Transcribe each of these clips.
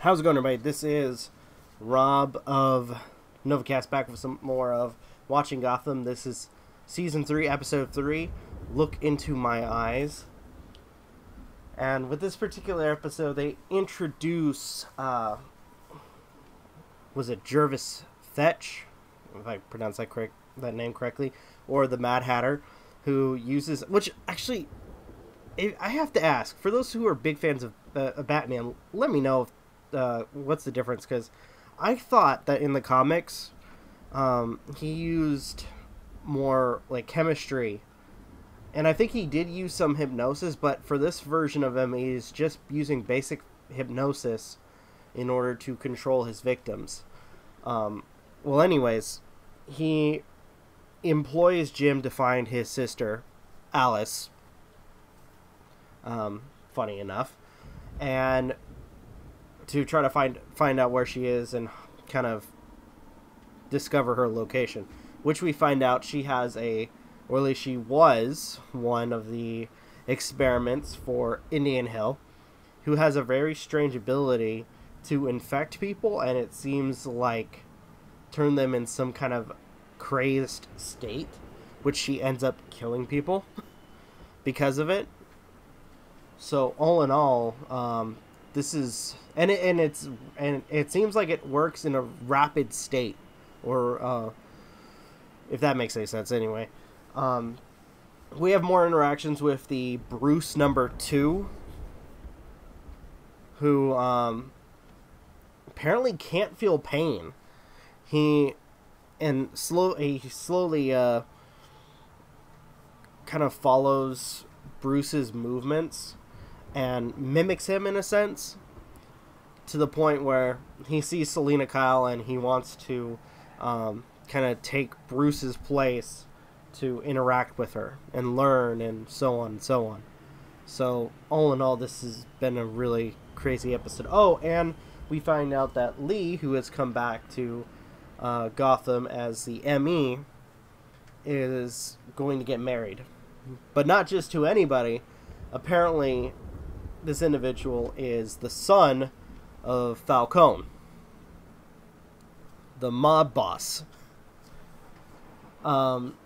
How's it going, everybody? This is Rob of Novakast back with some more of Watching Gotham. This is season three, episode three. Look into my eyes. And with this particular episode, they introduce uh, was it Jervis Tetch, if I pronounce that correct that name correctly, or the Mad Hatter, who uses which actually I have to ask for those who are big fans of, uh, Batman. Let me know if uh, what's the difference? Because I thought that in the comics, um, he used more like chemistry, and I think he did use some hypnosis. But for this version of him, he's just using basic hypnosis in order to control his victims. Um, well, anyways, he employs Jim to find his sister, Alice. Um, funny enough, and to try to find find out where she is and kind of discover her location. Which we find out she has a, or at least she was one of the experiments for Indian Hill, who has a very strange ability to infect people, and it seems like turn them in some kind of crazed state, which she ends up killing people because of it. So all in all, um, this is and it, and it's and it seems like it works in a rapid state or uh, if that makes any sense anyway. Um, we have more interactions with the bruce number two who um, apparently can't feel pain. He and slow he slowly uh, kind of follows bruce's movements and mimics him in a sense to the point where he sees Selina Kyle and he wants to um, kind of take Bruce's place to interact with her and learn and so on and so on. So, all in all, this has been a really crazy episode. Oh, and we find out that Lee, who has come back to uh, Gotham as the ME, is going to get married. But not just to anybody. Apparently, this individual is the son of Falcone, the mob boss. Um,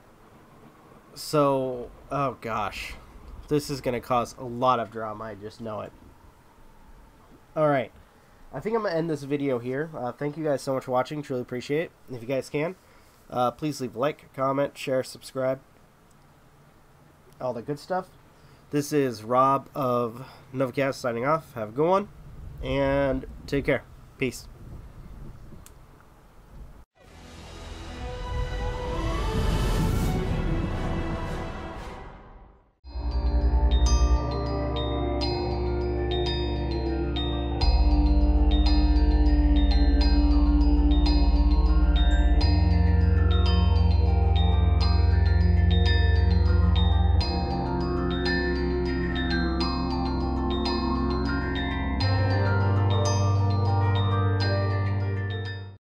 so, oh gosh, this is going to cause a lot of drama. I just know it. All right, I think I'm gonna end this video here. Uh, thank you guys so much for watching. Truly appreciate it. If you guys can, uh, please leave a like, comment, share, subscribe, all the good stuff. This is Rob of Novakast signing off. Have a good one, and take care. Peace.